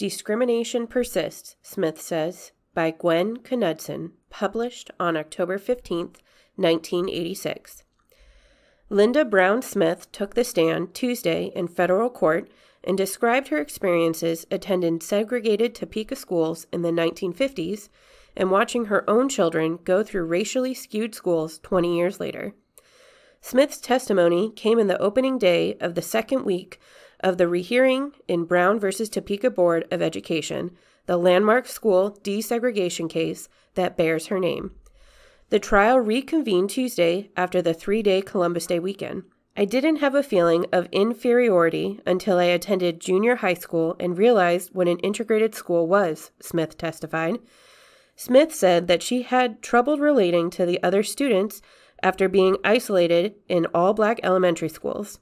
Discrimination Persists, Smith says, by Gwen Knudsen, published on October 15, 1986. Linda Brown Smith took the stand Tuesday in federal court and described her experiences attending segregated Topeka schools in the 1950s and watching her own children go through racially skewed schools 20 years later. Smith's testimony came in the opening day of the second week of the rehearing in Brown v. Topeka Board of Education, the landmark school desegregation case that bears her name. The trial reconvened Tuesday after the three day Columbus Day weekend. I didn't have a feeling of inferiority until I attended junior high school and realized what an integrated school was, Smith testified. Smith said that she had trouble relating to the other students after being isolated in all black elementary schools.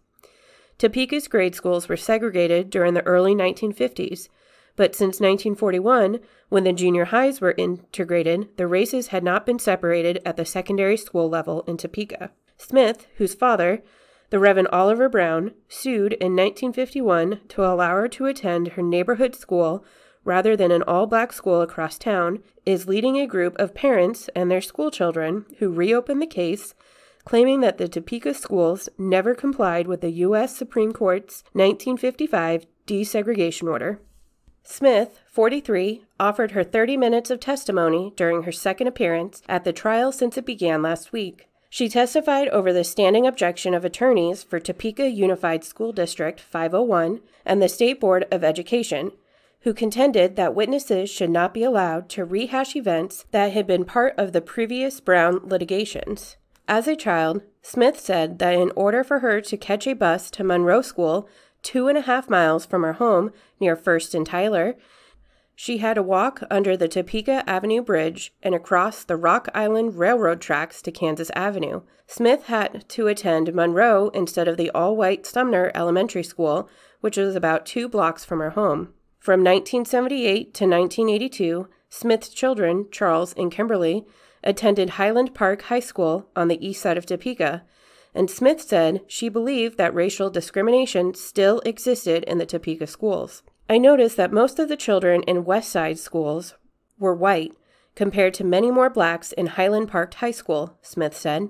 Topeka's grade schools were segregated during the early 1950s, but since 1941, when the junior highs were integrated, the races had not been separated at the secondary school level in Topeka. Smith, whose father, the Reverend Oliver Brown, sued in 1951 to allow her to attend her neighborhood school rather than an all black school across town, is leading a group of parents and their schoolchildren who reopened the case, claiming that the Topeka schools never complied with the U.S. Supreme Court's 1955 desegregation order. Smith, 43, offered her 30 minutes of testimony during her second appearance at the trial since it began last week. She testified over the standing objection of attorneys for Topeka Unified School District 501 and the State Board of Education, who contended that witnesses should not be allowed to rehash events that had been part of the previous Brown litigations. As a child, Smith said that in order for her to catch a bus to Monroe School, two and a half miles from her home near First and Tyler, she had to walk under the Topeka Avenue Bridge and across the Rock Island Railroad tracks to Kansas Avenue. Smith had to attend Monroe instead of the all white Sumner Elementary School, which was about two blocks from her home. From 1978 to 1982, Smith's children, Charles and Kimberly, attended Highland Park High School on the east side of Topeka, and Smith said she believed that racial discrimination still existed in the Topeka schools. I noticed that most of the children in West Side schools were white, compared to many more blacks in Highland Park High School, Smith said.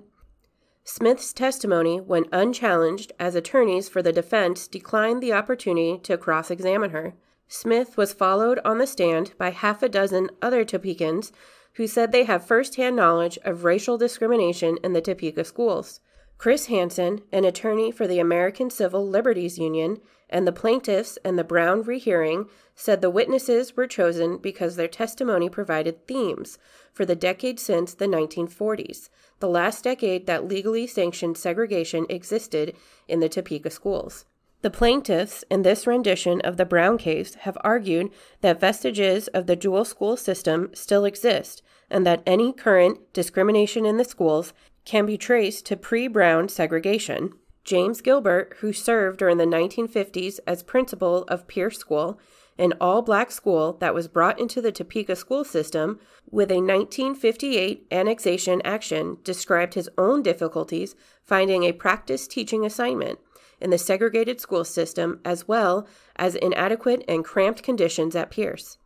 Smith's testimony went unchallenged as attorneys for the defense declined the opportunity to cross examine her. Smith was followed on the stand by half a dozen other Topekans who said they have firsthand knowledge of racial discrimination in the Topeka schools. Chris Hansen, an attorney for the American Civil Liberties Union, and the plaintiffs in the Brown rehearing said the witnesses were chosen because their testimony provided themes for the decade since the 1940s, the last decade that legally sanctioned segregation existed in the Topeka schools. The plaintiffs in this rendition of the Brown case have argued that vestiges of the dual school system still exist and that any current discrimination in the schools can be traced to pre Brown segregation. James Gilbert, who served during the 1950s as principal of Pierce School, an all black school that was brought into the Topeka school system with a 1958 annexation action, described his own difficulties finding a practice teaching assignment in the segregated school system, as well as inadequate and cramped conditions at Pierce.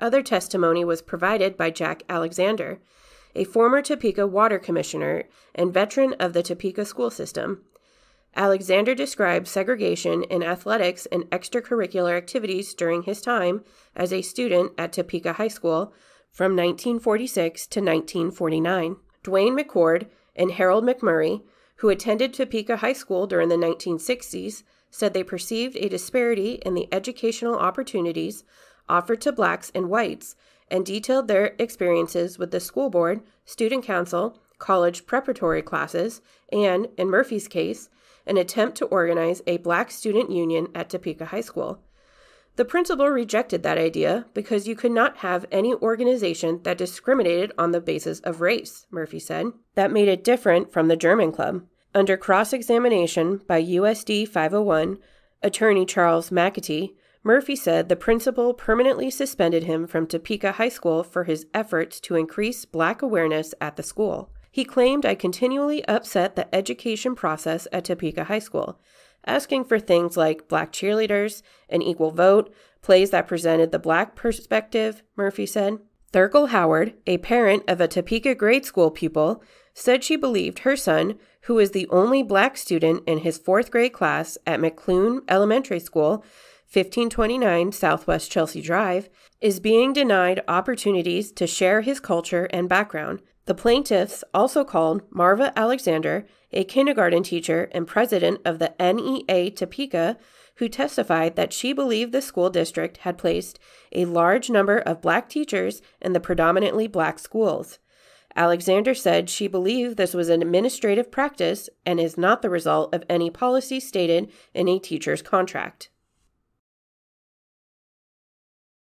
Other testimony was provided by Jack Alexander, a former Topeka water commissioner and veteran of the Topeka school system. Alexander described segregation in athletics and extracurricular activities during his time as a student at Topeka High School from 1946 to 1949. Dwayne McCord and Harold McMurray who attended Topeka High School during the 1960s, said they perceived a disparity in the educational opportunities offered to blacks and whites and detailed their experiences with the school board, student council, college preparatory classes, and, in Murphy's case, an attempt to organize a black student union at Topeka High School. The principal rejected that idea because you could not have any organization that discriminated on the basis of race, Murphy said. That made it different from the German Club. Under cross examination by USD 501, attorney Charles McAtee, Murphy said the principal permanently suspended him from Topeka High School for his efforts to increase black awareness at the school. He claimed I continually upset the education process at Topeka High School asking for things like black cheerleaders, an equal vote, plays that presented the black perspective, Murphy said. Thurgle Howard, a parent of a Topeka grade school pupil, said she believed her son, who was the only black student in his fourth grade class at McClure Elementary School, 1529 Southwest Chelsea Drive, is being denied opportunities to share his culture and background. The plaintiffs also called Marva Alexander, a kindergarten teacher and president of the NEA Topeka, who testified that she believed the school district had placed a large number of black teachers in the predominantly black schools. Alexander said she believed this was an administrative practice and is not the result of any policy stated in a teacher's contract.